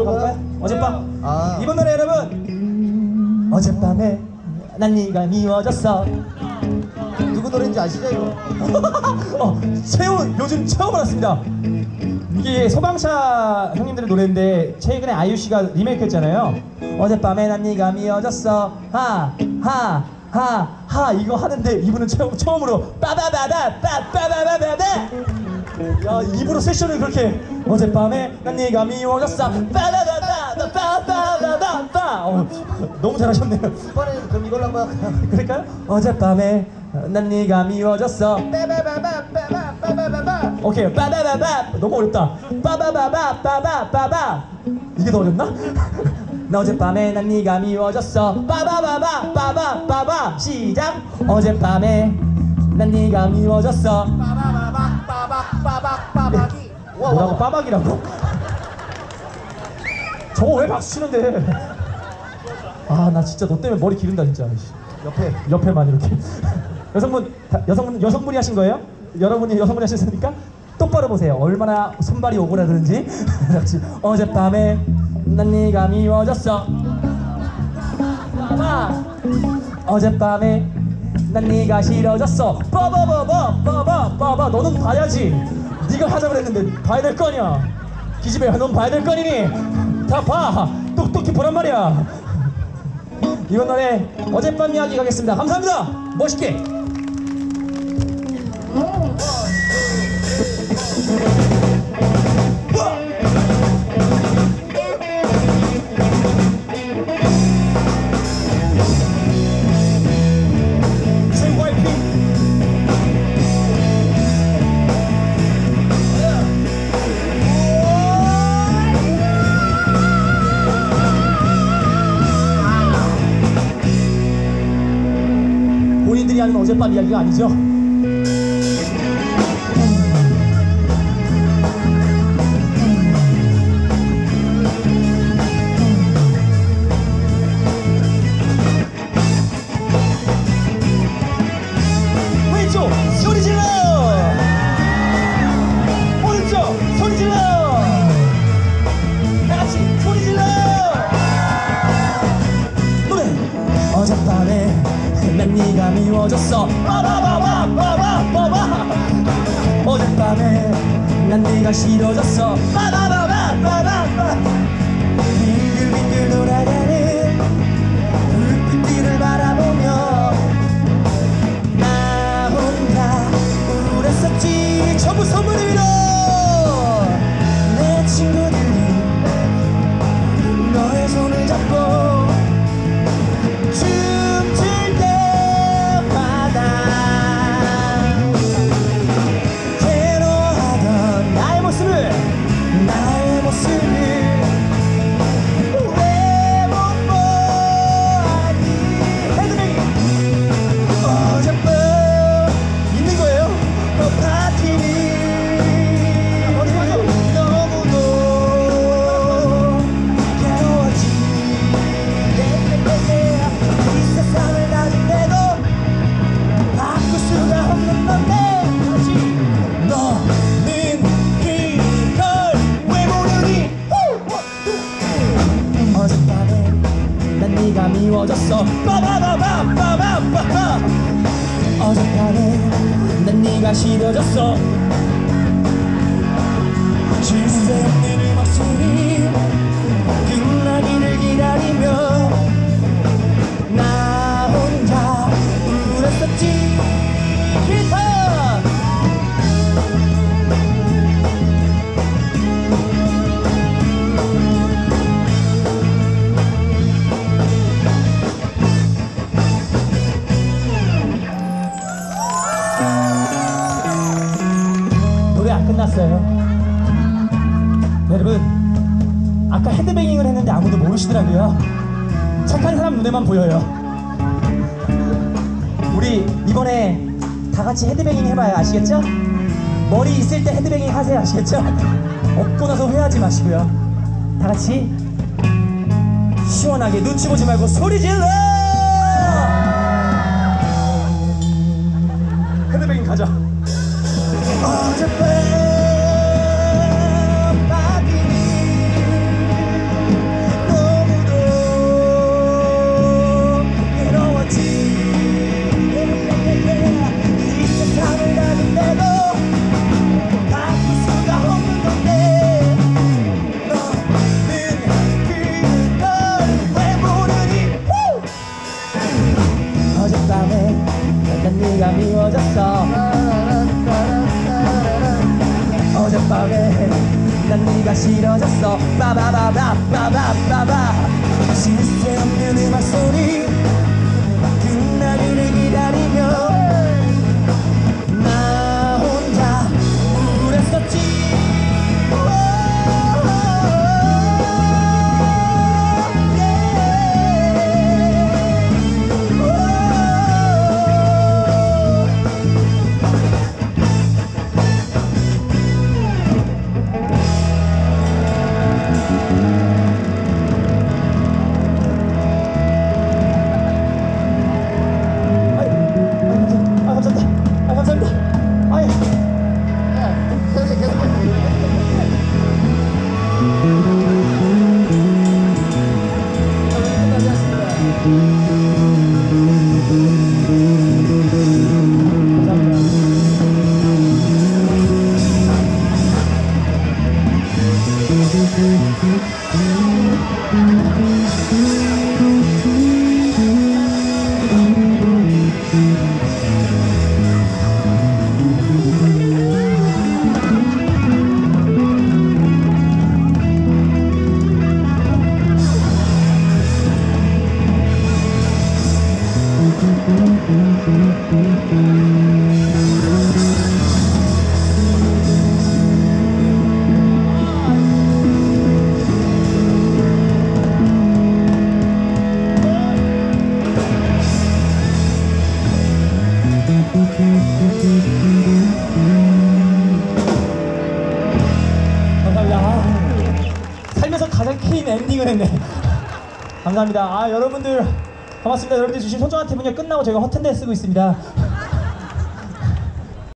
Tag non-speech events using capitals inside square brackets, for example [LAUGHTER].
어젯밤으로 가볼까요? 어젯밤. 아. 이번 노래 여러분. 어젯밤에 난 네가 미워졌어. 누구 노래인지 아시죠 이거? [LAUGHS] 어, 최우 요즘 처음 알았습니다. 이게 소방차 형님들의 노래인데 최근에 아이유 씨가 리메이크했잖아요. 어젯밤에 난 네가 미워졌어. 하 하 하 하 이거 하는데 이분은 처음 처음으로 빠바바다 빠바바바바다. 야 입으로 세션을 그렇게 어젯밤에 난 네가 미워졌어. 빠바바다 빠바바다 빠. 어, 너무 잘하셨네요. 이번에는 그럼 이걸로 한번 그럴까요? 어젯밤에 난 네가 미워졌어. 빠바바바바바바바바 오케이 빠바바바 너무 어렵다 빠바바바 빠바바바 이게 더 어렵나? [LAUGHS] 나 어젯밤에 난 네가 미워졌어 빠바바바 빠바바바 시작 어젯밤에 난 네가 미워졌어 빠박 뭐라고 빠박이라고? 저거 왜 박수 치는데 아 나 진짜 너 때문에 머리 기른다 진짜 옆에 옆에만 이렇게 [LAUGHS] 여성분 다- 여성분 여성분이 하신 거예요? 여러분이 여성분이 하셨으니까 똑바로 보세요. 얼마나 손발이 오그라드는지. 같이 [LAUGHS] 어젯밤에 난 네가 미워졌어. 봐봐. 어젯밤에 난 네가 싫어졌어. 빠바바바 빠바 빠바 너는 봐야지. 네가 하자 그랬는데 봐야 될 거 아니야. 기집애야 넌 봐야 될 거 아니니. 다 봐. 똑똑히 보란 말이야. 이번 노래 어젯밤 이야기 가겠습니다. 감사합니다. 멋있게. 우리들이 하는 어젯밤 이야기가 아니죠. 어젯밤에 난 네가 미워졌어 빠바바바바바바바 어젯밤에 난 네가 싫어졌어 빠바바바바바바 빙글빙글 돌아 네가 미워졌어. 빠바바바바바바 어젯밤에 난 네가 싫어졌어 안 끝났어요. 여러분 아까 헤드뱅잉을 했는데 아무도 모르시더라고요. 착한 사람 눈에만 보여요. 우리 이번에 다 같이 헤드뱅잉 해봐요. 아시겠죠? 머리 있을 때 헤드뱅잉 하세요. 아시겠죠? 없고 나서 후회하지 마시고요. 다 같이 시원하게 눈치 보지 말고 소리 질러! 헤드뱅잉 가자 밤에 약간 네가 미워졌어. 어젯밤에 난 네가 싫어졌어. 바바바바바바바바. 실수 없는 음악 속 감사 긴 엔딩을 했네. 감사합니다. 아 여러분들 고맙습니다. 여러분들 주신 소중한 티문요 끝나고 저희가 허튼데 쓰고 있습니다.